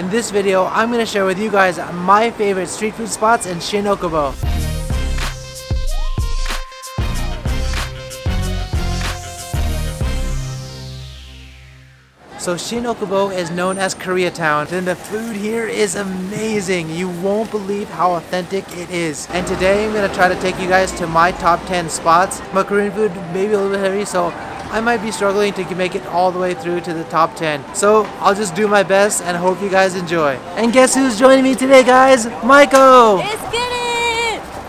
In this video, I'm going to share with you guys my favorite street food spots in Shin Okubo. So Shin Okubo is known as Koreatown and the food here is amazing. You won't believe how authentic it is. And today I'm going to try to take you guys to my top 10 spots. My Korean food may be a little bit heavy so I might be struggling to make it all the way through to the top 10. So I'll just do my best and hope you guys enjoy. And guess who's joining me today guys? Maiko! It's good!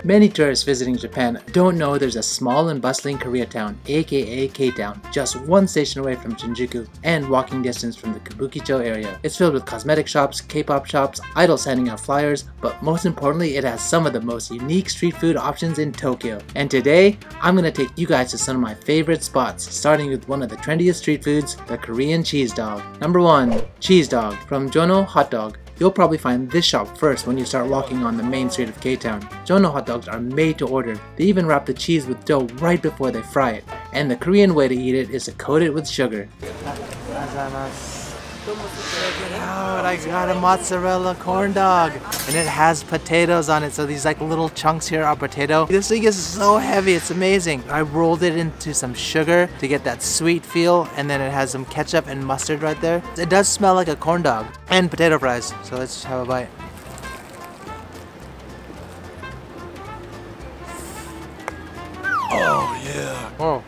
Many tourists visiting Japan don't know there's a small and bustling Koreatown, aka K-Town, just one station away from Shinjuku and walking distance from the Kabukicho area. It's filled with cosmetic shops, K-pop shops, idols handing out flyers, but most importantly it has some of the most unique street food options in Tokyo. And today, I'm gonna take you guys to some of my favorite spots, starting with one of the trendiest street foods, the Korean cheese dog. Number 1. Cheese dog from Jongno Hot Dog. You'll probably find this shop first when you start walking on the main street of K-Town. Jongno hot dogs are made to order. They even wrap the cheese with dough right before they fry it. And the Korean way to eat it is to coat it with sugar. Out, I got a mozzarella corn dog. And it has potatoes on it, so these like little chunks here are potato. This thing is so heavy, it's amazing. I rolled it into some sugar to get that sweet feel, and then it has some ketchup and mustard right there. It does smell like a corn dog and potato fries, so let's have a bite. Oh yeah. Oh.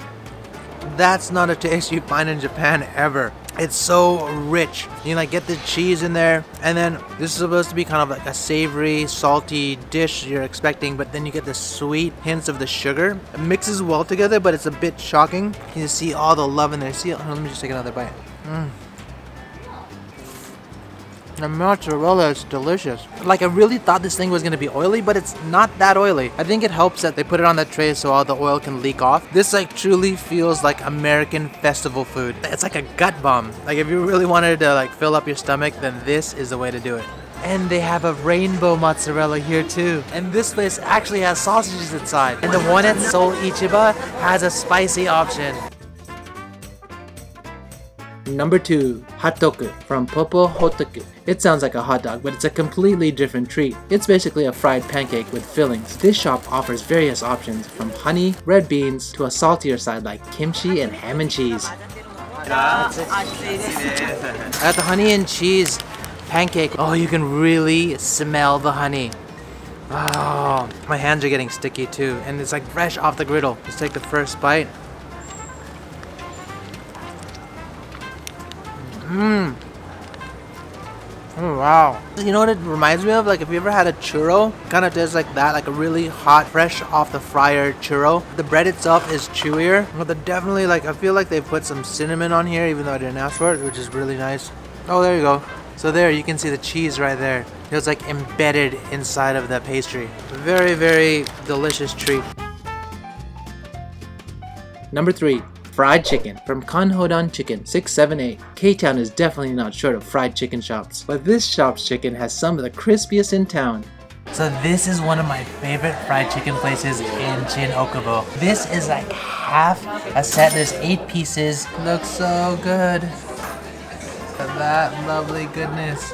That's not a taste you find in Japan ever. It's so rich. You like get the cheese in there, and then this is supposed to be kind of like a savory, salty dish you're expecting, but then you get the sweet hints of the sugar. It mixes well together, but it's a bit shocking. You see all the love in there. See, let me just take another bite. Mm. The mozzarella is delicious. Like I really thought this thing was gonna be oily, but it's not that oily. I think it helps that they put it on the tray so all the oil can leak off. This like truly feels like American festival food. It's like a gut bomb. Like if you really wanted to like fill up your stomach, then this is the way to do it. And they have a rainbow mozzarella here too. And this place actually has sausages inside. And the one at Seoul Ichiba has a spicy option. Number 2. Hattoku from Popo Hotoku. It sounds like a hot dog, but it's a completely different treat. It's basically a fried pancake with fillings. This shop offers various options, from honey, red beans, to a saltier side like kimchi and ham and cheese. At the honey and cheese pancake. Oh, you can really smell the honey. Oh, my hands are getting sticky too, and it's like fresh off the griddle. Let's take the first bite. Mmm. Oh wow. You know what it reminds me of? Like if you ever had a churro, kind of tastes like that, like a really hot, fresh off the fryer churro. The bread itself is chewier, but they definitely like, I feel like they put some cinnamon on here even though I didn't ask for it, which is really nice. Oh, there you go. So there, you can see the cheese right there. It's like embedded inside of the pastry. Very, very delicious treat. Number three, Fried chicken from Kanhodan Chicken 678. K-Town is definitely not short of fried chicken shops, but this shop's chicken has some of the crispiest in town. So this is one of my favorite fried chicken places in Shin Okubo. This is like half a set. There's eight pieces. Looks so good. That lovely goodness.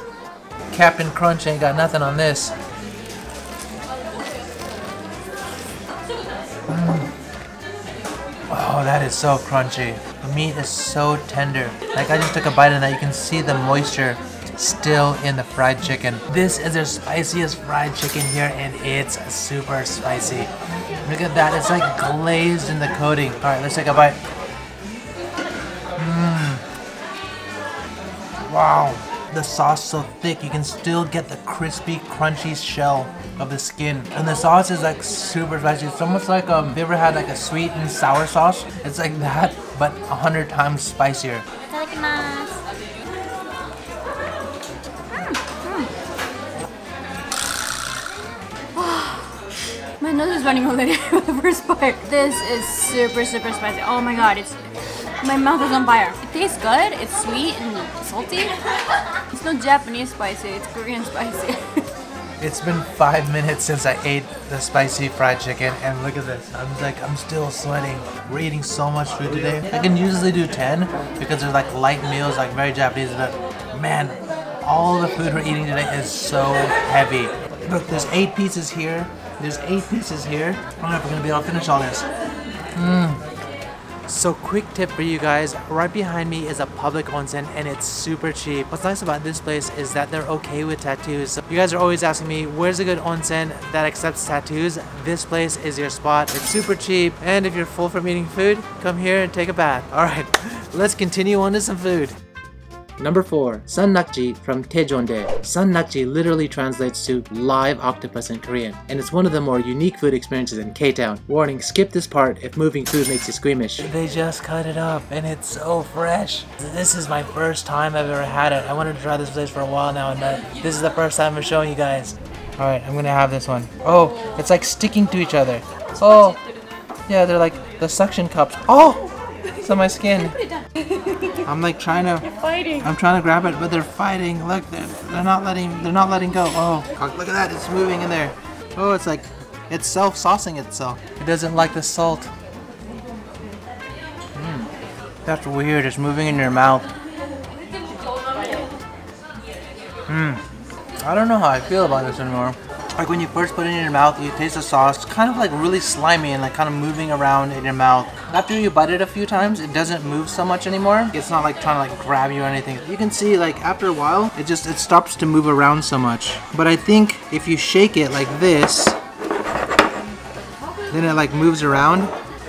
Cap'n Crunch ain't got nothing on this. Oh, that is so crunchy. The meat is so tender. Like I just took a bite of that, you can see the moisture still in the fried chicken. This is their spiciest fried chicken here and it's super spicy. Look at that, it's like glazed in the coating. All right, let's take a bite. Mmm. Wow. The sauce so thick, you can still get the crispy, crunchy shell of the skin. And the sauce is like super spicy. It's almost like um, have you ever had like a sweet and sour sauce? It's like that, but a hundred times spicier. My nose is running already for the first part. This is super, super spicy. Oh my god, it's my mouth is on fire. It tastes good, it's sweet and salty. It's not Japanese spicy, it's Korean spicy. It's been five minutes since I ate the spicy fried chicken and look at this. I'm like, I'm still sweating. We're eating so much food today. I can usually do 10 because they're like light meals, like very Japanese, but man, all the food we're eating today is so heavy. Look, there's eight pieces here. There's eight pieces here. I don't know if we're gonna be able to finish all this. Mmm. So quick tip for you guys, right behind me is a public onsen and it's super cheap. What's nice about this place is that they're okay with tattoos. So you guys are always asking me, where's a good onsen that accepts tattoos? This place is your spot. It's super cheap and if you're full from eating food, come here and take a bath. Alright, let's continue on to some food. Number 4. Sannakji from Taejeondae. Sannakji literally translates to live octopus in Korean, and it's one of the more unique food experiences in K-Town. Warning, skip this part if moving food makes you squeamish. They just cut it up and it's so fresh. This is my first time I've ever had it. I wanted to try this place for a while now and uh, this is the first time I'm showing you guys. Alright, I'm gonna have this one. Oh, it's like sticking to each other. Oh, yeah, they're like the suction cups. Oh, it's on my skin. I'm like trying to. You're fighting. I'm trying to grab it, but they're fighting. Look, they're, they're not letting. They're not letting go. Oh, look at that! It's moving in there. Oh, it's like it's self-saucing itself. It doesn't like the salt. Mm. That's weird. It's moving in your mouth. Hmm. I don't know how I feel about this anymore. Like when you first put it in your mouth, you taste the sauce, kind of like really slimy and like kind of moving around in your mouth. After you bite it a few times, it doesn't move so much anymore. It's not like trying to like grab you or anything. You can see like after a while, it just, it stops to move around so much. But I think if you shake it like this, then it like moves around.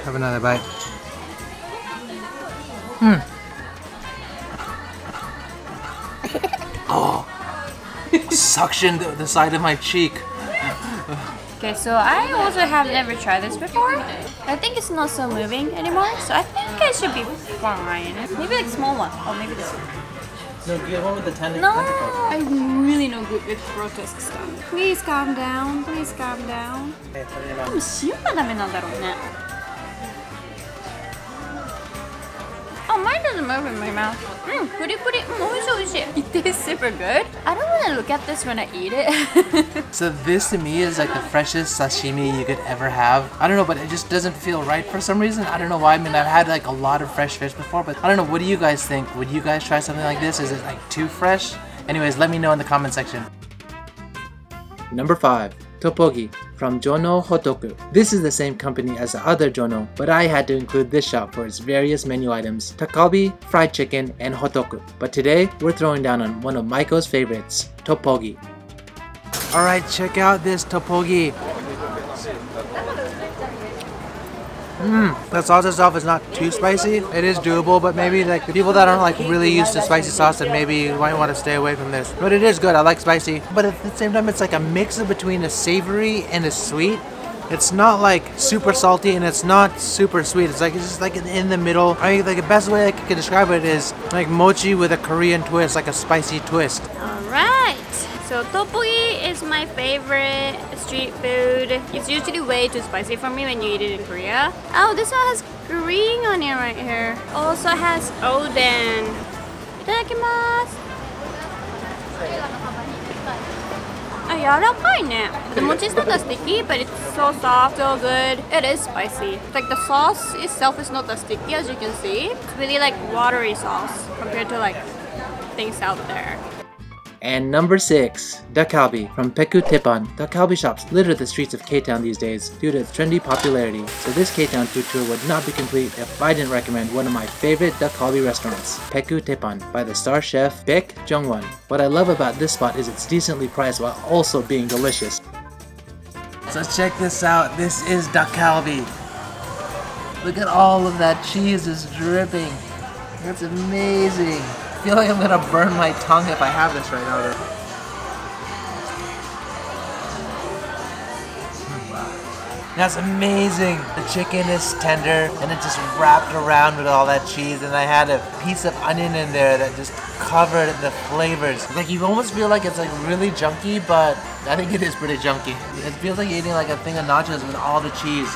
Have another bite. Hmm. oh. Suction the, the side of my cheek. Okay, so I also have never tried this before. I think it's not so moving anymore, so I think it should be fine. Maybe like small one. Oh, maybe this one. No, get one with the tentacle. No, I'm really no good with grotesque stuff. Please calm down. Please calm down. でも塩がダメなんだろうね。Oh, mine doesn't move in my mouth. Mmm, pretty pretty. Mm, 美味しい美味しい. It tastes super good. I don't want to look at this when I eat it. So this to me is like the freshest sashimi you could ever have. I don't know, but it just doesn't feel right for some reason. I don't know why. I mean, I've had like a lot of fresh fish before, but I don't know. What do you guys think? Would you guys try something like this? Is it like too fresh? Anyways, let me know in the comment section. Number 5. Tteokbokki from Jongno Hotoku. This is the same company as the other Jongno, but I had to include this shop for its various menu items, dakgalbi, fried chicken, and hotoku. But today, we're throwing down on one of Maiko's favorites, tteokbokki. Alright, check out this tteokbokki. Mmm, the sauce itself is not too spicy. It is doable, but maybe like the people that aren't like really used to spicy sauce, then maybe you might want to stay away from this. But it is good. I like spicy. But at the same time, it's like a mix of between a savory and a sweet. It's not like super salty and it's not super sweet. It's like it's just like in the middle. I think like the best way I could describe it is like mochi with a Korean twist, like a spicy twist. Alright, so tteokbokki is my favorite street food. It's usually way too spicy for me when you eat it in Korea. Oh, this one has green onion right here. Also has oden. Itadakimasu. Oh, the mochi is not as sticky, but it's so soft, so good. It is spicy. Like the sauce itself is not as sticky as you can see. It's really like watery sauce compared to like things out there. And number 6, Dakgalbi from Peku Teppan. Dakgalbi shops litter the streets of K-Town these days due to its trendy popularity, so this K-Town food tour would not be complete if I didn't recommend one of my favorite Dakgalbi restaurants, Peku Teppan, by the star chef Baek Jungwon. What I love about this spot is it's decently priced while also being delicious. So check this out, this is Dakgalbi. Look at all of that cheese is dripping. That's amazing. I feel like I'm gonna burn my tongue if I have this right now. though. Hmm. That's amazing. The chicken is tender and it just wrapped around with all that cheese and I had a piece of onion in there that just covered the flavors. Like you almost feel like it's like really junky, but I think it is pretty junky. It feels like eating like a thing of nachos with all the cheese.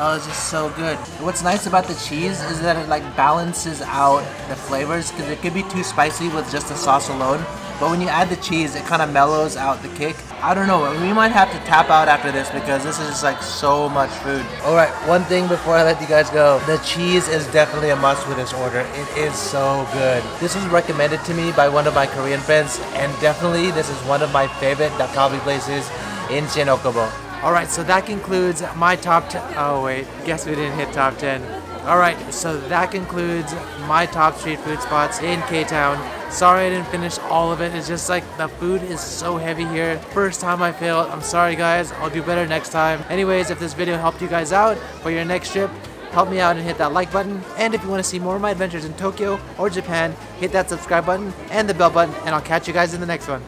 Oh, it's just so good. What's nice about the cheese is that it like balances out the flavors because it could be too spicy with just the sauce alone. but when you add the cheese, it kind of mellows out the kick. I don't know, we might have to tap out after this because this is just like so much food. All right, one thing before I let you guys go. The cheese is definitely a must with this order. It is so good. This was recommended to me by one of my Korean friends and definitely this is one of my favorite dakgalbi places in Shinokubo. All right, so that concludes my top 10. Oh wait, guess we didn't hit top 10. All right, so that concludes my top street food spots in K-Town. Sorry I didn't finish all of it. It's just like the food is so heavy here. First time I failed. I'm sorry guys. I'll do better next time. Anyways, if this video helped you guys out for your next trip, help me out and hit that like button. And if you want to see more of my adventures in Tokyo or Japan, hit that subscribe button and the bell button and I'll catch you guys in the next one.